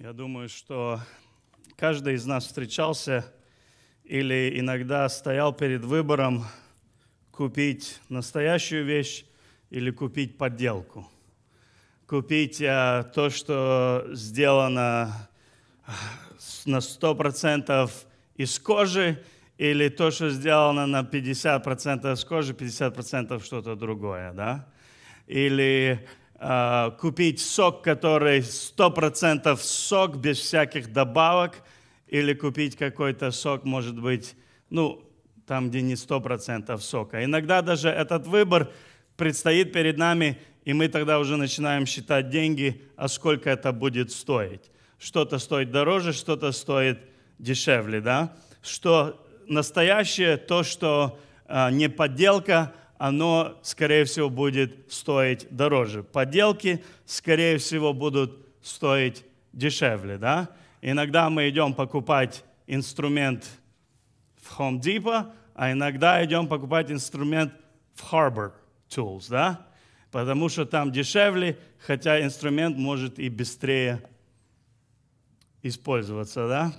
Я думаю, что каждый из нас встречался или иногда стоял перед выбором купить настоящую вещь или купить подделку. Купить а, то, что сделано а, на 100% из кожи, или то, что сделано на 50% из кожи, 50% что-то другое, да? Или э, купить сок, который 100% сок, без всяких добавок, или купить какой-то сок, может быть, ну, там, где не 100% сока. Иногда даже этот выбор предстоит перед нами, и мы тогда уже начинаем считать деньги, а сколько это будет стоить. Что-то стоит дороже, что-то стоит дешевле, да? Что настоящее, то, что э, не подделка, оно, скорее всего, будет стоить дороже. Подделки, скорее всего, будут стоить дешевле. Да? Иногда мы идем покупать инструмент в Home Depot, а иногда идем покупать инструмент в Harbor Tools, да? потому что там дешевле, хотя инструмент может и быстрее использоваться, да?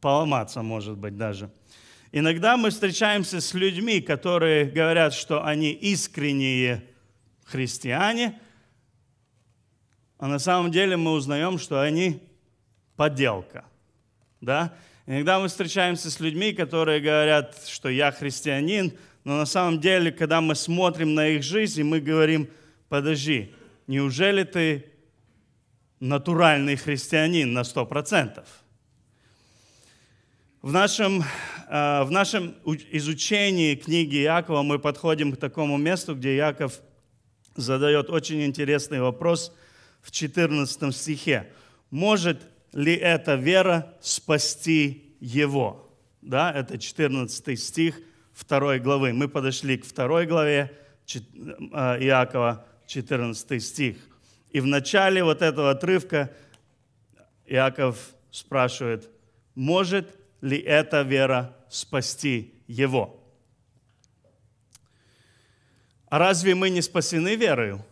поломаться может быть даже. Иногда мы встречаемся с людьми, которые говорят, что они искренние христиане, а на самом деле мы узнаем, что они подделка. Да? Иногда мы встречаемся с людьми, которые говорят, что я христианин, но на самом деле, когда мы смотрим на их жизнь, мы говорим, подожди, неужели ты натуральный христианин на сто процентов? В нашем, э, в нашем изучении книги Якова мы подходим к такому месту, где Яков задает очень интересный вопрос в 14 стихе. Может ли эта вера спасти его? Да, это 14 стих 2 главы. Мы подошли к 2 главе э, Иакова, 14 стих. И в начале вот этого отрывка Иаков спрашивает, может ли эта вера спасти его? А разве мы не спасены верою?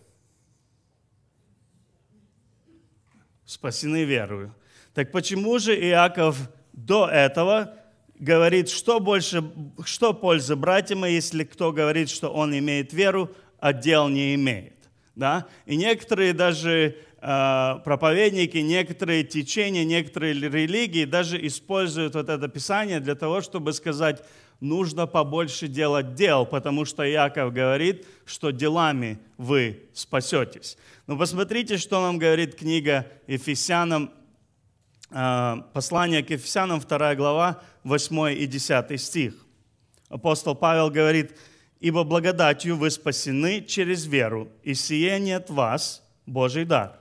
Спасены верою. Так почему же Иаков до этого говорит, что больше, что польза братьям, если кто говорит, что он имеет веру, а дел не имеет? Да? И некоторые даже проповедники, некоторые течения, некоторые религии даже используют вот это Писание для того, чтобы сказать, нужно побольше делать дел, потому что Яков говорит, что делами вы спасетесь. Но посмотрите, что нам говорит книга Ефесянам, э, послание к Ефесянам, 2 глава, 8 и 10 стих. Апостол Павел говорит, «Ибо благодатью вы спасены через веру, и сие не от вас, Божий дар,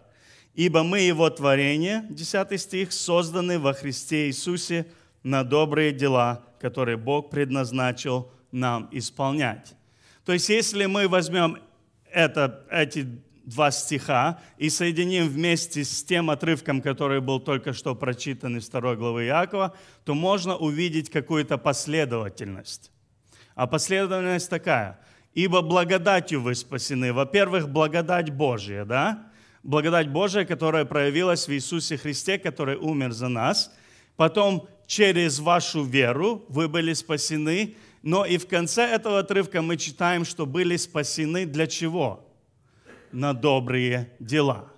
Ибо мы Его творение, 10 стих, созданы во Христе Иисусе на добрые дела, которые Бог предназначил нам исполнять. То есть, если мы возьмем это, эти два стиха и соединим вместе с тем отрывком, который был только что прочитан из второй главы Иакова, то можно увидеть какую-то последовательность. А последовательность такая. «Ибо благодатью вы спасены». Во-первых, благодать Божья, да? Благодать Божия, которая проявилась в Иисусе Христе, который умер за нас. Потом через вашу веру вы были спасены. Но и в конце этого отрывка мы читаем, что были спасены для чего? На добрые дела.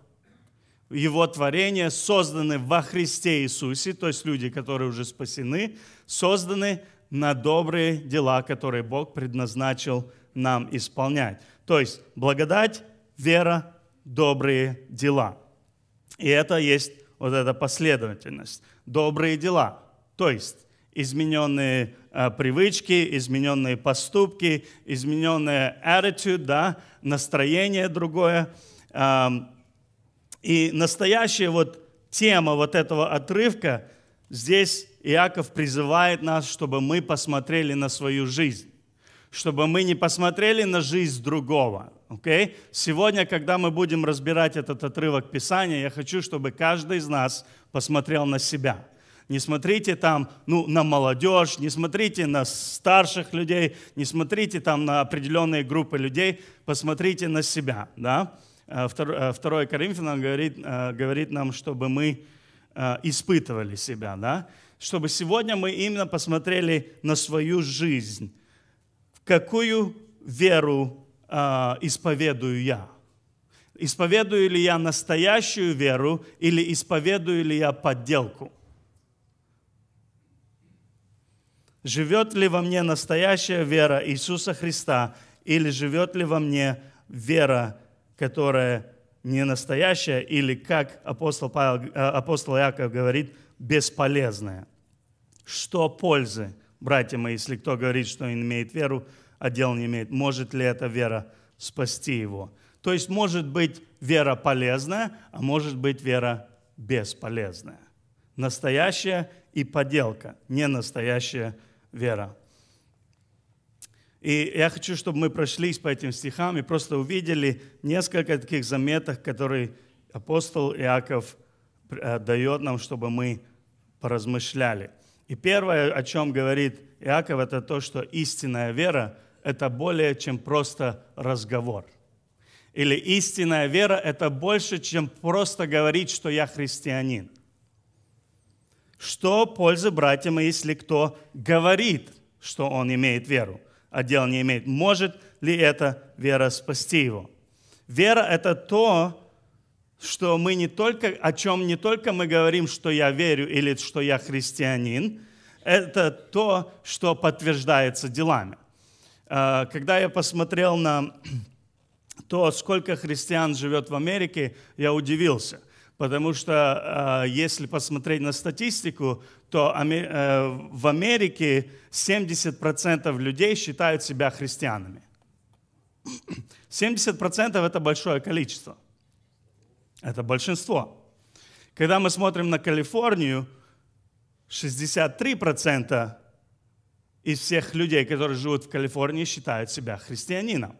Его творения созданы во Христе Иисусе, то есть люди, которые уже спасены, созданы на добрые дела, которые Бог предназначил нам исполнять. То есть благодать, вера, добрые дела. И это есть вот эта последовательность. Добрые дела, то есть измененные э, привычки, измененные поступки, измененная attitude, да, настроение другое. И настоящая вот тема вот этого отрывка, здесь Иаков призывает нас, чтобы мы посмотрели на свою жизнь, чтобы мы не посмотрели на жизнь другого, Okay? Сегодня, когда мы будем разбирать этот отрывок Писания, я хочу, чтобы каждый из нас посмотрел на себя. Не смотрите там ну, на молодежь, не смотрите на старших людей, не смотрите там на определенные группы людей, посмотрите на себя. Да? Э, второй э, Коринфянам говорит, э, говорит нам, чтобы мы испытывали себя, да? Чтобы сегодня мы именно посмотрели на свою жизнь. Какую веру э, исповедую я? Исповедую ли я настоящую веру или исповедую ли я подделку? Живет ли во мне настоящая вера Иисуса Христа или живет ли во мне вера, которая не настоящая или, как апостол, Павел, э, апостол Яков говорит, бесполезная? Что пользы, братья мои, если кто говорит, что он имеет веру, а дел не имеет? Может ли эта вера спасти его? То есть может быть вера полезная, а может быть вера бесполезная. Настоящая и подделка, не настоящая вера. И я хочу, чтобы мы прошлись по этим стихам и просто увидели несколько таких заметок, которые апостол Иаков э, дает нам, чтобы мы поразмышляли. И первое, о чем говорит Иаков, это то, что истинная вера – это более чем просто разговор. Или истинная вера – это больше, чем просто говорить, что я христианин. Что пользы братьям, если кто говорит, что он имеет веру, а дел не имеет? Может ли эта вера спасти его? Вера – это то, что мы не только, о чем не только мы говорим, что я верю или что я христианин, это то, что подтверждается делами. А, когда я посмотрел на то, сколько христиан живет в Америке, я удивился. Потому что э, если посмотреть на статистику, то э, в Америке 70% людей считают себя христианами. 70% это большое количество. Это большинство. Когда мы смотрим на Калифорнию, 63% из всех людей, которые живут в Калифорнии, считают себя христианином.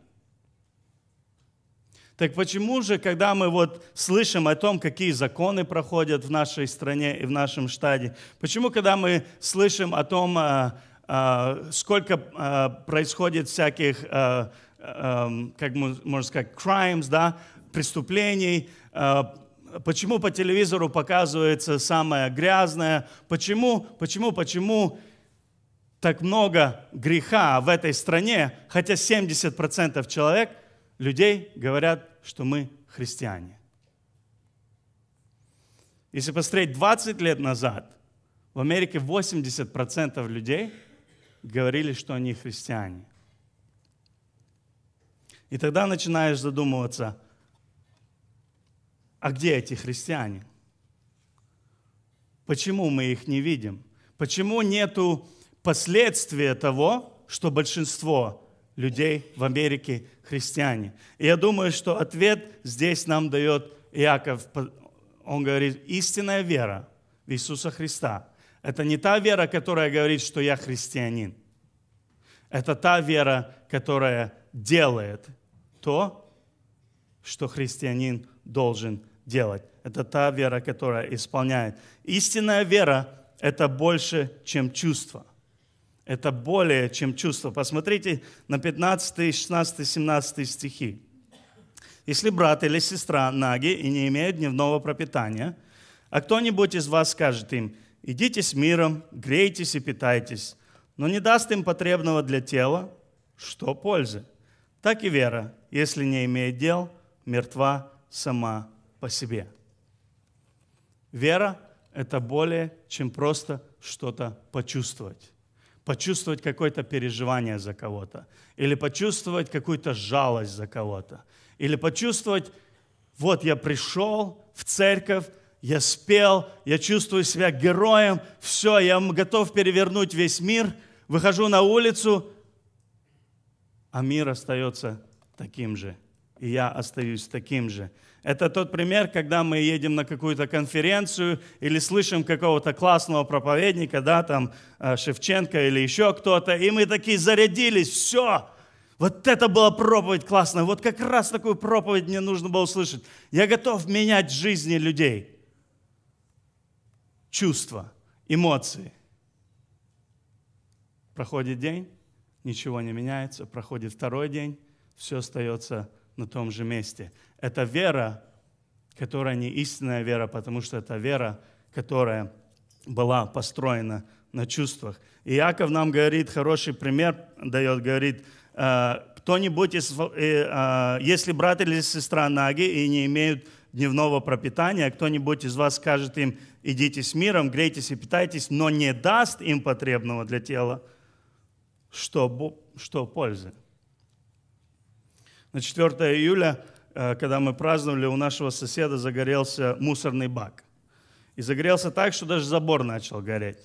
Так почему же, когда мы вот слышим о том, какие законы проходят в нашей стране и в нашем штате, почему, когда мы слышим о том, а, а, сколько а, происходит всяких, как можно сказать, crimes, да, преступлений, почему по телевизору показывается самое грязное, почему, почему, почему так много греха в этой стране, хотя 70% человек – людей говорят, что мы христиане. Если посмотреть 20 лет назад, в Америке 80% людей говорили, что они христиане. И тогда начинаешь задумываться, а где эти христиане? Почему мы их не видим? Почему нету последствия того, что большинство людей в Америке христиане. И я думаю, что ответ здесь нам дает Иаков. Он говорит, истинная вера в Иисуса Христа. Это не та вера, которая говорит, что я христианин. Это та вера, которая делает то, что христианин должен делать. Это та вера, которая исполняет. Истинная вера – это больше, чем чувство – это более чем чувство. Посмотрите на 15, 16, 17 стихи. Если брат или сестра наги и не имеют дневного пропитания, а кто-нибудь из вас скажет им, идите с миром, грейтесь и питайтесь, но не даст им потребного для тела, что пользы? Так и вера, если не имеет дел, мертва сама по себе. Вера – это более, чем просто что-то почувствовать почувствовать какое-то переживание за кого-то, или почувствовать какую-то жалость за кого-то, или почувствовать, вот я пришел в церковь, я спел, я чувствую себя героем, все, я готов перевернуть весь мир, выхожу на улицу, а мир остается таким же, и я остаюсь таким же. Это тот пример, когда мы едем на какую-то конференцию или слышим какого-то классного проповедника, да, там э, Шевченко или еще кто-то, и мы такие зарядились, все, вот это была проповедь классная, вот как раз такую проповедь мне нужно было услышать. Я готов менять жизни людей. Чувства, эмоции. Проходит день, ничего не меняется, проходит второй день, все остается на том же месте. Это вера, которая не истинная вера, потому что это вера, которая была построена на чувствах. И Иаков нам говорит, хороший пример дает, говорит, «Э, кто-нибудь, из, э, а, если брат или сестра наги и не имеют дневного пропитания, кто-нибудь из вас скажет им, идите с миром, грейтесь и питайтесь, но не даст им потребного для тела, что, что пользы? На 4 июля, э, когда мы праздновали, у нашего соседа загорелся мусорный бак. И загорелся так, что даже забор начал гореть.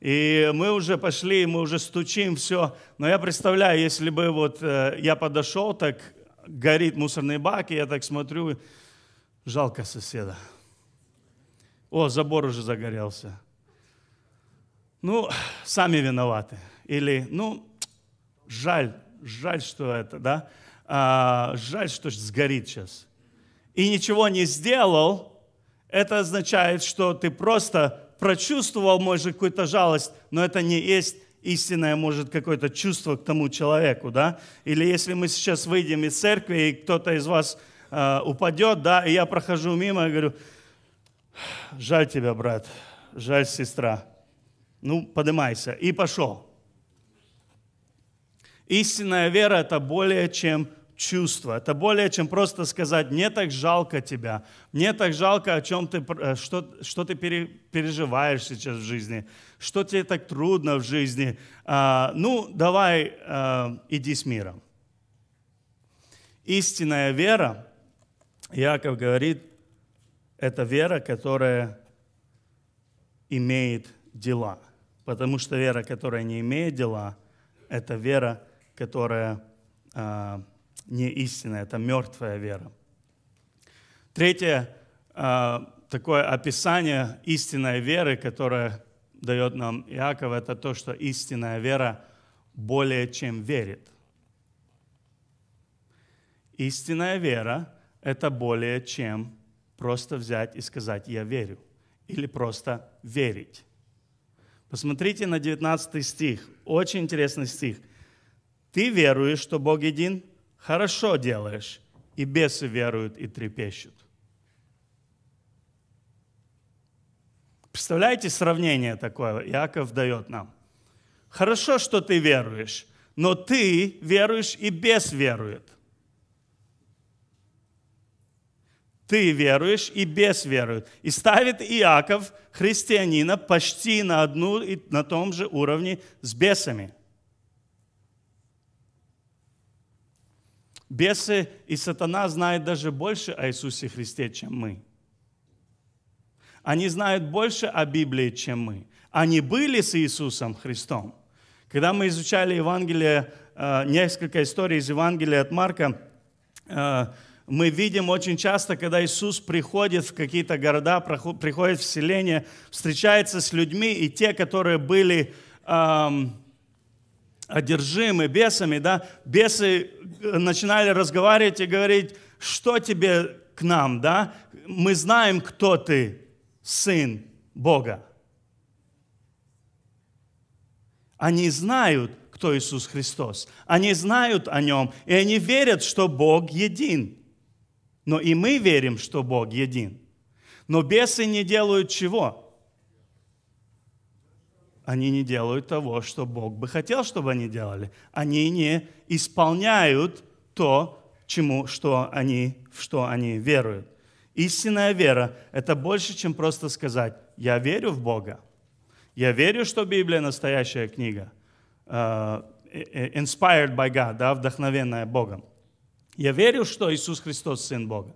И мы уже пошли, мы уже стучим, все. Но я представляю, если бы вот э, я подошел, так горит мусорный бак, и я так смотрю, жалко соседа. О, забор уже загорелся. Ну, сами виноваты. Или, ну, жаль, жаль, что это, да? А, жаль, что сгорит сейчас. И ничего не сделал, это означает, что ты просто прочувствовал, может, какую-то жалость, но это не есть истинное, может, какое-то чувство к тому человеку, да? Или если мы сейчас выйдем из церкви, и кто-то из вас э, упадет, да, и я прохожу мимо и говорю, жаль тебя, брат, жаль, сестра. Ну, поднимайся. И пошел. Истинная вера – это более чем чувство. Это более чем просто сказать, мне так жалко тебя, мне так жалко, о чем ты, э, что, что ты переживаешь сейчас в жизни, что тебе так трудно в жизни. А, ну, давай, а, иди с миром. Истинная вера, Яков говорит, это вера, которая имеет дела. Потому что вера, которая не имеет дела, это вера, которая а, не истинная, это мертвая вера. Третье а, такое описание истинной веры, которое дает нам Иаков, это то, что истинная вера более чем верит. Истинная вера – это более чем просто взять и сказать «я верю» или просто верить. Посмотрите на 19 стих, очень интересный стих. «Ты веруешь, что Бог един, хорошо делаешь, и бесы веруют и трепещут. Представляете сравнение такое Иаков дает нам. Хорошо, что ты веруешь, но ты веруешь и бес верует. Ты веруешь и бес верует. И ставит Иаков христианина почти на одну и на том же уровне с бесами – Бесы и сатана знают даже больше о Иисусе Христе, чем мы. Они знают больше о Библии, чем мы. Они были с Иисусом Христом. Когда мы изучали Евангелие, э, несколько историй из Евангелия от Марка, э, мы видим очень часто, когда Иисус приходит в какие-то города, приходит в селение, встречается с людьми, и те, которые были эм, одержимы бесами, да, бесы э, начинали разговаривать и говорить, что тебе к нам, да, мы знаем, кто ты, сын Бога. Они знают, кто Иисус Христос. Они знают о Нем, и они верят, что Бог един. Но и мы верим, что Бог един. Но бесы не делают чего? Они не делают того, что Бог бы хотел, чтобы они делали. Они не исполняют то, чему, что они, в что они веруют. Истинная вера – это больше, чем просто сказать «я верю в Бога». Я верю, что Библия – настоящая книга, uh, inspired by God, да, вдохновенная Богом. Я верю, что Иисус Христос – Сын Бога.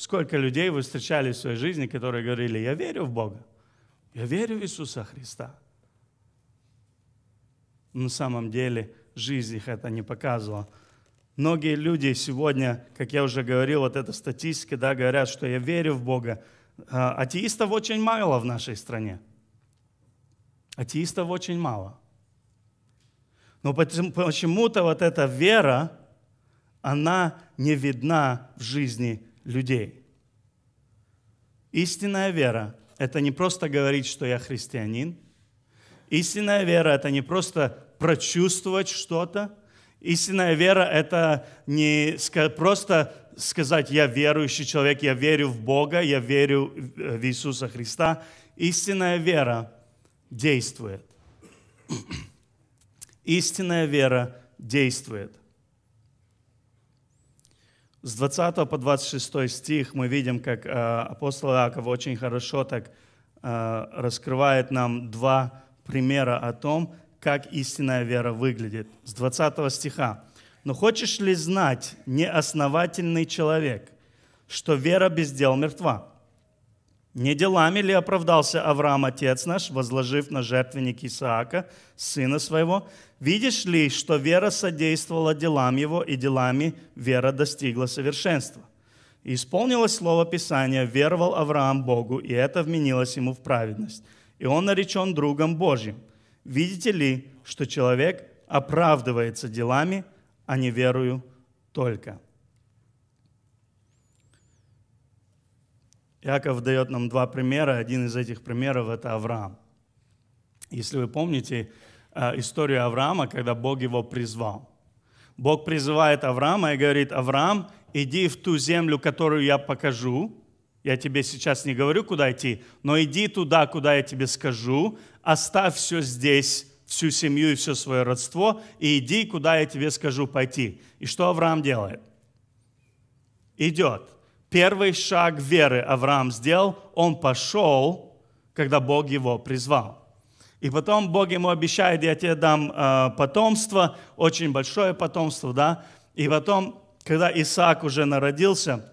Сколько людей вы встречали в своей жизни, которые говорили, я верю в Бога, я верю в Иисуса Христа. Но на самом деле жизнь их это не показывала. Многие люди сегодня, как я уже говорил, вот эта статистика, да, говорят, что я верю в Бога. А, атеистов очень мало в нашей стране. Атеистов очень мало. Но почему-то вот эта вера, она не видна в жизни людей. Истинная вера – это не просто говорить, что я христианин. Истинная вера – это не просто прочувствовать что-то. Истинная вера – это не просто сказать «я верующий человек, я верю в Бога, я верю в Иисуса Христа». Истинная вера действует. Истинная вера действует. С 20 по 26 стих мы видим, как э, апостол Иаков очень хорошо так э, раскрывает нам два примера о том, как истинная вера выглядит. С 20 стиха. «Но хочешь ли знать, неосновательный человек, что вера без дел мертва? Не делами ли оправдался Авраам, отец наш, возложив на жертвенник Исаака, сына своего? Видишь ли, что вера содействовала делам его, и делами вера достигла совершенства? И исполнилось слово Писания, веровал Авраам Богу, и это вменилось ему в праведность. И он наречен другом Божьим. Видите ли, что человек оправдывается делами, а не верою только. Иаков дает нам два примера. Один из этих примеров – это Авраам. Если вы помните э, историю Авраама, когда Бог его призвал. Бог призывает Авраама и говорит, Авраам, иди в ту землю, которую я покажу. Я тебе сейчас не говорю, куда идти, но иди туда, куда я тебе скажу, оставь все здесь, всю семью и все свое родство, и иди, куда я тебе скажу пойти. И что Авраам делает? Идет. Первый шаг веры Авраам сделал, он пошел, когда Бог его призвал. И потом Бог ему обещает, я тебе дам э, потомство, очень большое потомство, да. И потом, когда Исаак уже народился,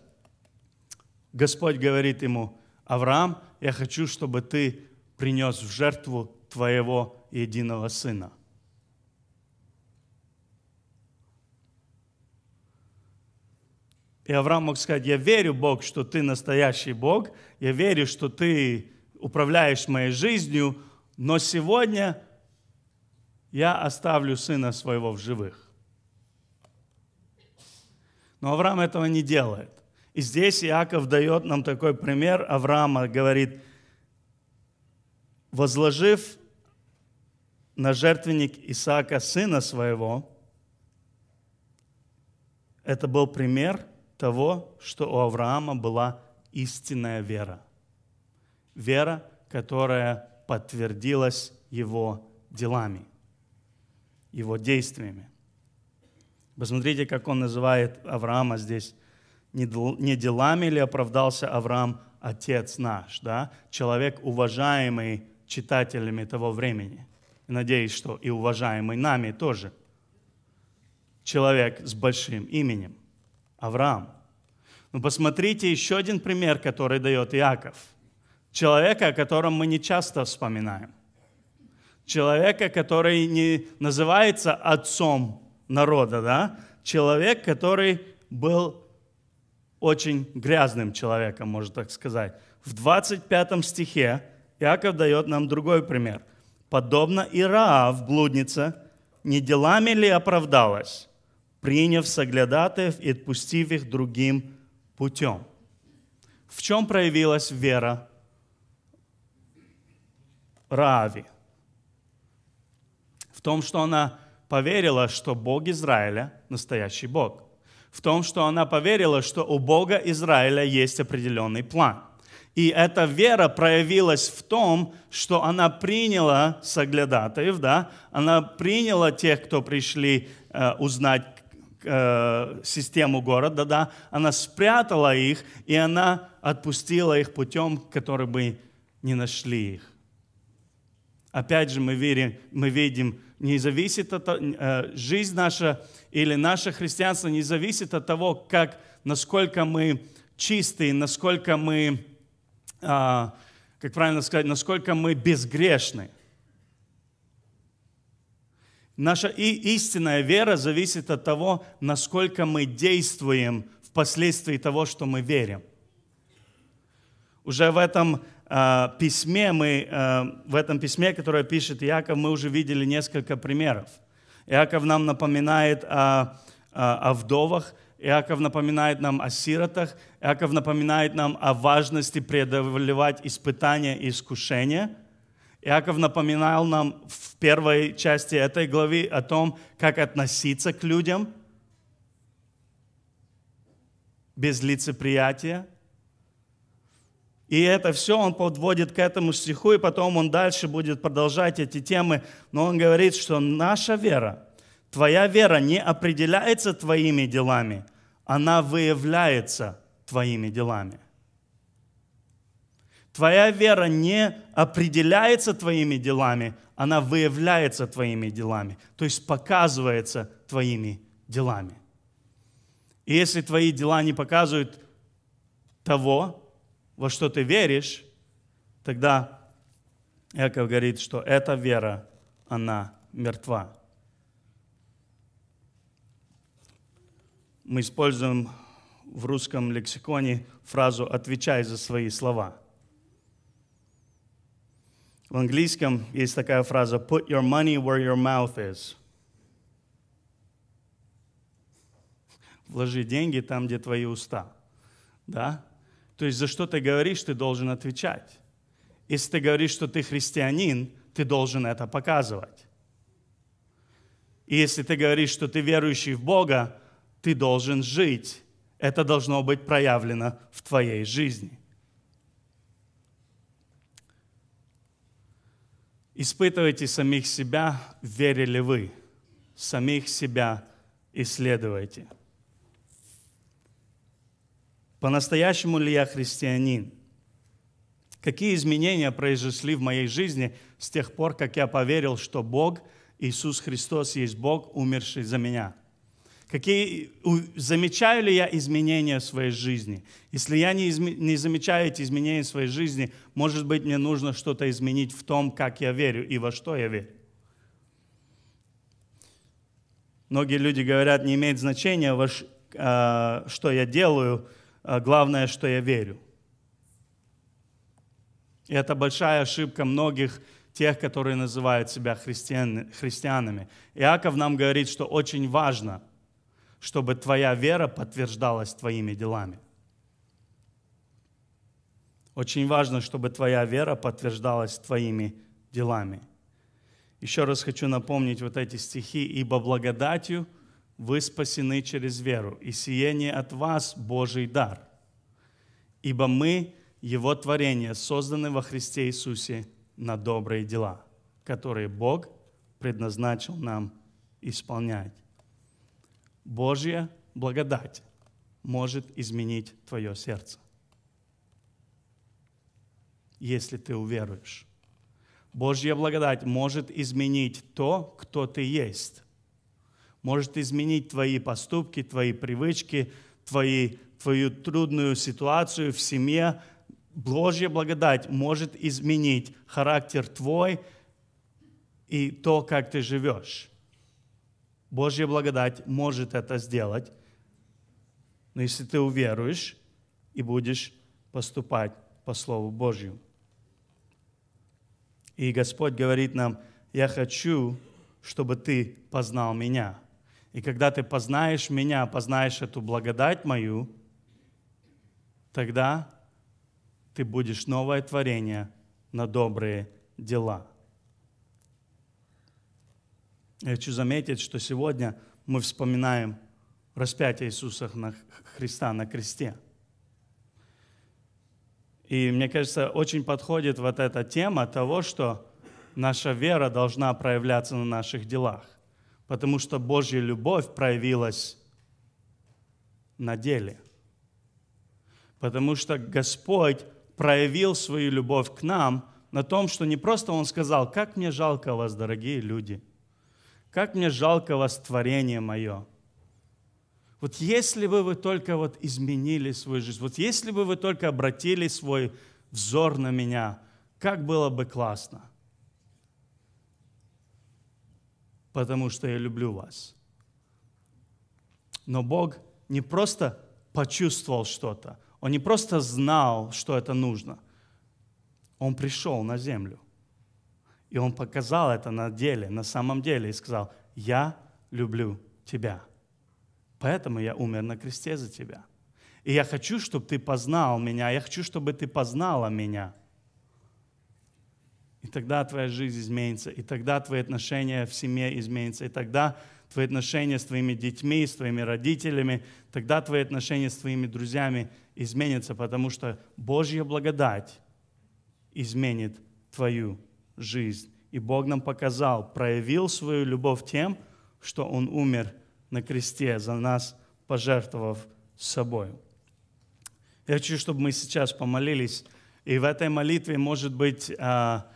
Господь говорит ему, Авраам, я хочу, чтобы ты принес в жертву твоего единого сына. И Авраам мог сказать, я верю, Бог, что ты настоящий Бог, я верю, что ты управляешь моей жизнью, но сегодня я оставлю сына своего в живых. Но Авраам этого не делает. И здесь Иаков дает нам такой пример. Авраама говорит, возложив на жертвенник Исаака сына своего, это был пример – того, что у Авраама была истинная вера. Вера, которая подтвердилась его делами, его действиями. Посмотрите, как он называет Авраама здесь. Не делами ли оправдался Авраам, отец наш, да? человек, уважаемый читателями того времени. Надеюсь, что и уважаемый нами тоже. Человек с большим именем – Авраам. Но посмотрите еще один пример, который дает Иаков. Человека, о котором мы не часто вспоминаем. Человека, который не называется отцом народа, да? Человек, который был очень грязным человеком, можно так сказать. В 25 стихе Иаков дает нам другой пример. «Подобно Ираав, блудница, не делами ли оправдалась, приняв соглядатаев и отпустив их другим путем. В чем проявилась вера Раави? В том, что она поверила, что Бог Израиля – настоящий Бог. В том, что она поверила, что у Бога Израиля есть определенный план. И эта вера проявилась в том, что она приняла соглядатаев, да? она приняла тех, кто пришли э, узнать э, систему города, да, она спрятала их, и она отпустила их путем, который бы не нашли их. Опять же, мы, верим, мы видим, не зависит от, э, жизнь наша или наше христианство не зависит от того, как, насколько мы чистые, насколько мы, э, как правильно сказать, насколько мы безгрешны. Наша истинная вера зависит от того, насколько мы действуем впоследствии того, что мы верим. Уже в этом э, письме, мы, э, в этом письме, которое пишет Иаков, мы уже видели несколько примеров. Иаков нам напоминает о, о, о вдовах, Иаков напоминает нам о сиротах, Иаков напоминает нам о важности преодолевать испытания и искушения. Иаков напоминал нам в первой части этой главы о том, как относиться к людям без лицеприятия. И это все он подводит к этому стиху, и потом он дальше будет продолжать эти темы. Но он говорит, что наша вера, твоя вера не определяется твоими делами, она выявляется твоими делами. Твоя вера не определяется твоими делами, она выявляется твоими делами, то есть показывается твоими делами. И если твои дела не показывают того, во что ты веришь, тогда Яков говорит, что эта вера, она мертва. Мы используем в русском лексиконе фразу «отвечай за свои слова». В английском есть такая фраза «put your money where your mouth is». Вложи деньги там, где твои уста. Да? То есть за что ты говоришь, ты должен отвечать. Если ты говоришь, что ты христианин, ты должен это показывать. И если ты говоришь, что ты верующий в Бога, ты должен жить. Это должно быть проявлено в твоей жизни. Испытывайте самих себя, верили вы. Самих себя исследуйте. По-настоящему ли я христианин? Какие изменения произошли в моей жизни с тех пор, как я поверил, что Бог, Иисус Христос, есть Бог, умерший за меня? Какие, замечаю ли я изменения в своей жизни? Если я не, изме, не замечаю эти изменения в своей жизни, может быть, мне нужно что-то изменить в том, как я верю и во что я верю. Многие люди говорят, не имеет значения, во, э, что я делаю, а главное, что я верю. И это большая ошибка многих тех, которые называют себя христиан, христианами. Иаков нам говорит, что очень важно, чтобы твоя вера подтверждалась твоими делами. Очень важно, чтобы твоя вера подтверждалась твоими делами. Еще раз хочу напомнить вот эти стихи. «Ибо благодатью вы спасены через веру, и сие от вас Божий дар. Ибо мы, Его творение, созданы во Христе Иисусе на добрые дела, которые Бог предназначил нам исполнять. Божья благодать может изменить твое сердце, если ты уверуешь. Божья благодать может изменить то, кто ты есть может изменить твои поступки, твои привычки, твои, твою трудную ситуацию в семье. Божья благодать может изменить характер твой и то, как ты живешь. Божья благодать может это сделать, но если ты уверуешь и будешь поступать по Слову Божьему. И Господь говорит нам, я хочу, чтобы ты познал меня – и когда ты познаешь меня, познаешь эту благодать мою, тогда ты будешь новое творение на добрые дела. Я хочу заметить, что сегодня мы вспоминаем распятие Иисуса Христа на кресте. И мне кажется, очень подходит вот эта тема того, что наша вера должна проявляться на наших делах потому что Божья любовь проявилась на деле. Потому что Господь проявил свою любовь к нам на том, что не просто Он сказал, как мне жалко вас, дорогие люди, как мне жалко вас, творение мое. Вот если бы вы только вот изменили свою жизнь, вот если бы вы только обратили свой взор на меня, как было бы классно – потому что я люблю вас. Но Бог не просто почувствовал что-то, Он не просто знал, что это нужно. Он пришел на землю. И Он показал это на деле, на самом деле, и сказал, я люблю тебя. Поэтому я умер на кресте за тебя. И я хочу, чтобы ты познал меня, я хочу, чтобы ты познала меня. И тогда твоя жизнь изменится, и тогда твои отношения в семье изменятся, и тогда твои отношения с твоими детьми, с твоими родителями, тогда твои отношения с твоими друзьями изменятся, потому что Божья благодать изменит твою жизнь. И Бог нам показал, проявил свою любовь тем, что Он умер на кресте за нас, пожертвовав собой. Я хочу, чтобы мы сейчас помолились, и в этой молитве, может быть, а,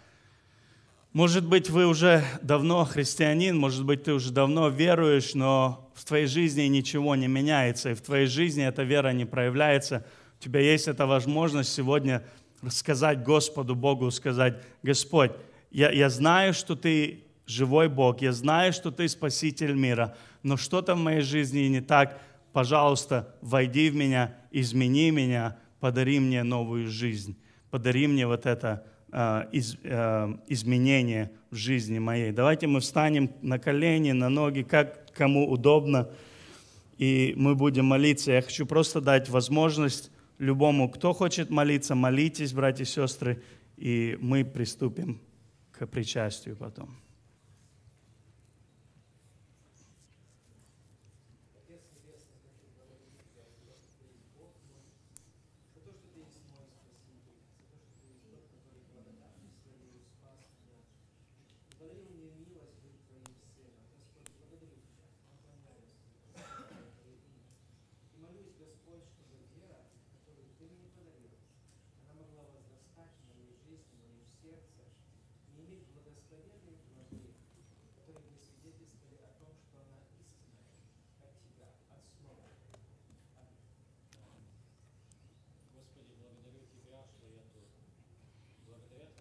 может быть, вы уже давно христианин, может быть, ты уже давно веруешь, но в твоей жизни ничего не меняется, и в твоей жизни эта вера не проявляется. У тебя есть эта возможность сегодня сказать Господу Богу, сказать, Господь, я, я знаю, что Ты живой Бог, я знаю, что Ты Спаситель мира, но что-то в моей жизни не так, пожалуйста, войди в меня, измени меня, подари мне новую жизнь, подари мне вот это Э, из, э, изменения в жизни моей. Давайте мы встанем на колени, на ноги, как кому удобно, и мы будем молиться. Я хочу просто дать возможность любому, кто хочет молиться, молитесь, братья и сестры, и мы приступим к причастию потом.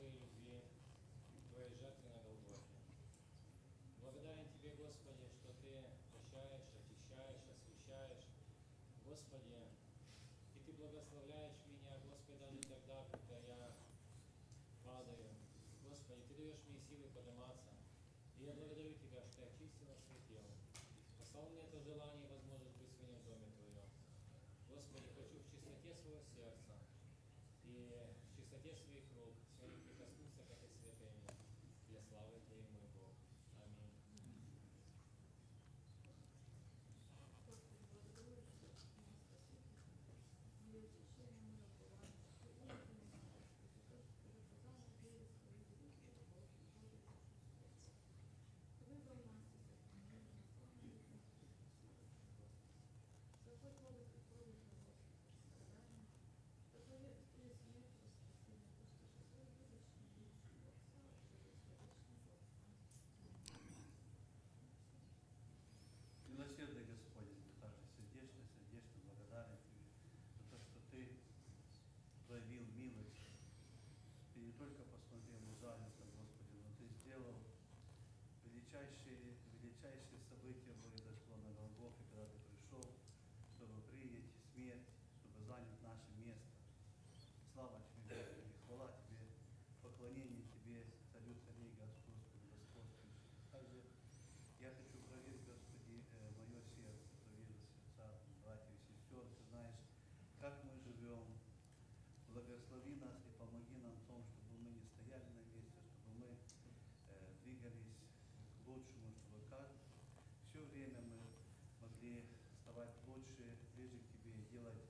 Твоей любви, Твоей жертве на Голгофе. Благодарен Тебе, Господи, что Ты прощаешь, очищаешь, освящаешь. Господи, и Ты благословляешь меня, Господи, даже тогда, когда я падаю. Господи, Ты даешь мне силы подниматься. И я благодарю Тебя, что Ты очистил свое тело. Послал мне это желание и возможность занят наше место. Слава Тебе, и хвала Тебе, поклонение Тебе, Царю Царей Господь, Господь. Также я хочу проверить, Господи, э, мое сердце, проверить сердца братьев и сестер. Ты знаешь, как мы живем. Благослови нас и помоги нам в том, чтобы мы не стояли на месте, чтобы мы э, двигались к лучшему, чтобы как все время мы могли вставать лучше, ближе к Тебе, делать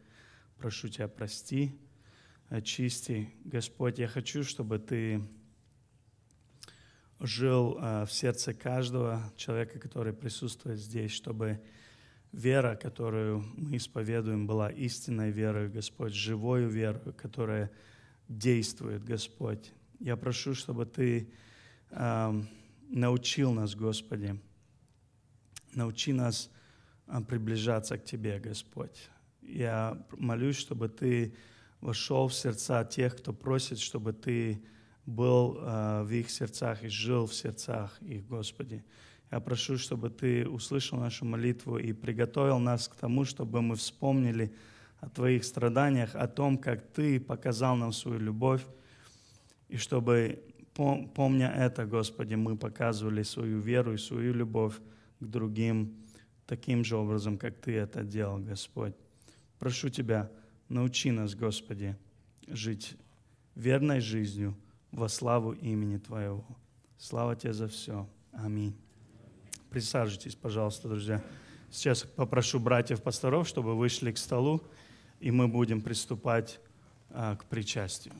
Прошу Тебя, прости, очисти. Господь, я хочу, чтобы Ты жил а, в сердце каждого человека, который присутствует здесь, чтобы вера, которую мы исповедуем, была истинной верой, Господь, живой верой, которая действует, Господь. Я прошу, чтобы Ты э, научил нас, Господи, научи нас э, приближаться к Тебе, Господь. Я молюсь, чтобы Ты вошел в сердца тех, кто просит, чтобы Ты был э, в их сердцах и жил в сердцах их, Господи. Я прошу, чтобы Ты услышал нашу молитву и приготовил нас к тому, чтобы мы вспомнили о Твоих страданиях, о том, как Ты показал нам свою любовь, и чтобы, помня это, Господи, мы показывали свою веру и свою любовь к другим таким же образом, как Ты это делал, Господь. Прошу Тебя, научи нас, Господи, жить верной жизнью во славу имени Твоего. Слава Тебе за все. Аминь. Присаживайтесь, пожалуйста, друзья. Сейчас попрошу братьев-пасторов, чтобы вышли к столу, и мы будем приступать а, к причастию.